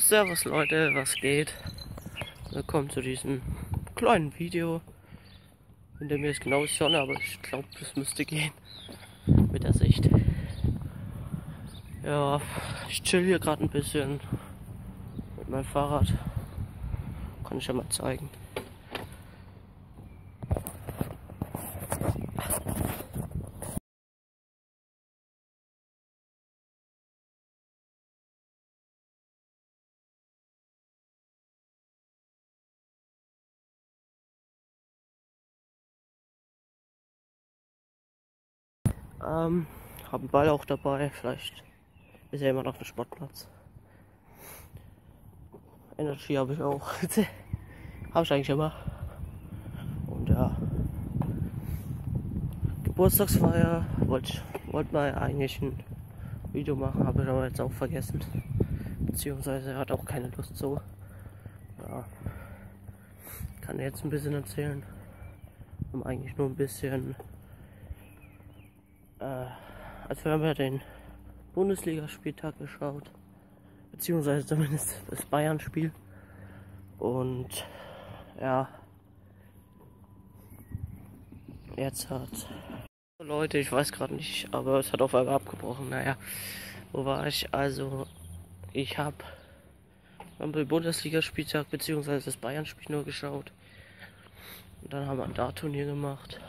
Servus Leute, was geht? Willkommen zu diesem kleinen Video. Hinter mir ist genau die Sonne, aber ich glaube, das müsste gehen. Mit der Sicht. Ja, ich chill hier gerade ein bisschen mit meinem Fahrrad. Kann ich ja mal zeigen. Ähm, habe einen Ball auch dabei. Vielleicht ist er immer noch dem Sportplatz. Energy habe ich auch. habe ich eigentlich immer. Und ja. Geburtstagsfeier wollte wollt mal eigentlich ein Video machen, habe ich aber jetzt auch vergessen. Beziehungsweise hat auch keine Lust so. Ja. Kann jetzt ein bisschen erzählen. Eigentlich nur ein bisschen äh, also haben wir den Bundesligaspieltag geschaut, beziehungsweise zumindest das Bayern-Spiel. Und ja, jetzt hat Leute, ich weiß gerade nicht, aber es hat auf einmal abgebrochen. Naja, wo war ich? Also, ich habe den Bundesligaspieltag beziehungsweise das Bayern-Spiel nur geschaut. Und dann haben wir ein Dart-Turnier gemacht.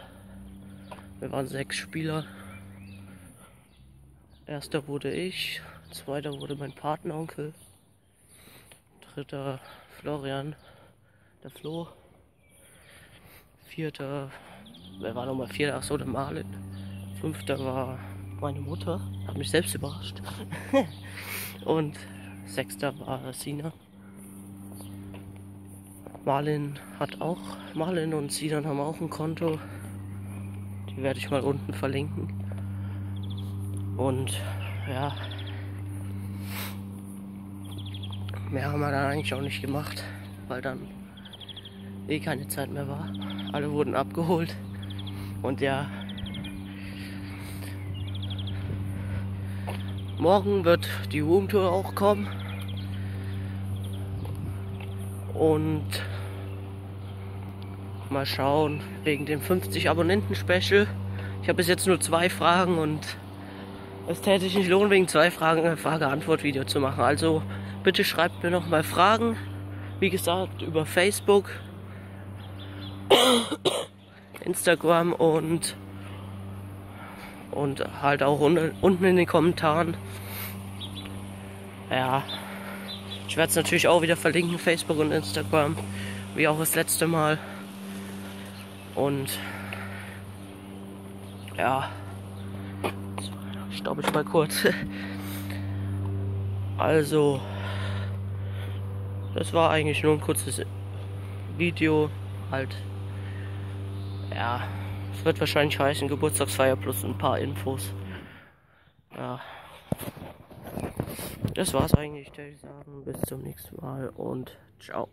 Wir waren sechs Spieler. Erster wurde ich, zweiter wurde mein Patenonkel, dritter Florian, der Flo, vierter, wer war nochmal vierter? Achso, der Marlin, fünfter war meine Mutter, hat mich selbst überrascht, und sechster war Sina. Marlin hat auch, Marlin und Sinan haben auch ein Konto, die werde ich mal unten verlinken. Und ja, mehr haben wir dann eigentlich auch nicht gemacht, weil dann eh keine Zeit mehr war. Alle wurden abgeholt. Und ja, morgen wird die Roomtour auch kommen. Und mal schauen, wegen dem 50 Abonnenten-Special. Ich habe bis jetzt nur zwei Fragen und es täte sich nicht lohnen, wegen zwei Fragen Frage-Antwort-Video zu machen. Also bitte schreibt mir noch mal Fragen. Wie gesagt, über Facebook, Instagram und, und halt auch unten in den Kommentaren. Ja, ich werde es natürlich auch wieder verlinken, Facebook und Instagram, wie auch das letzte Mal. Und ja stoppe ich mal kurz. Also, das war eigentlich nur ein kurzes Video. Halt, ja, es wird wahrscheinlich heißen Geburtstagsfeier plus ein paar Infos. Ja, das war's eigentlich, würde ich sagen. Bis zum nächsten Mal und ciao.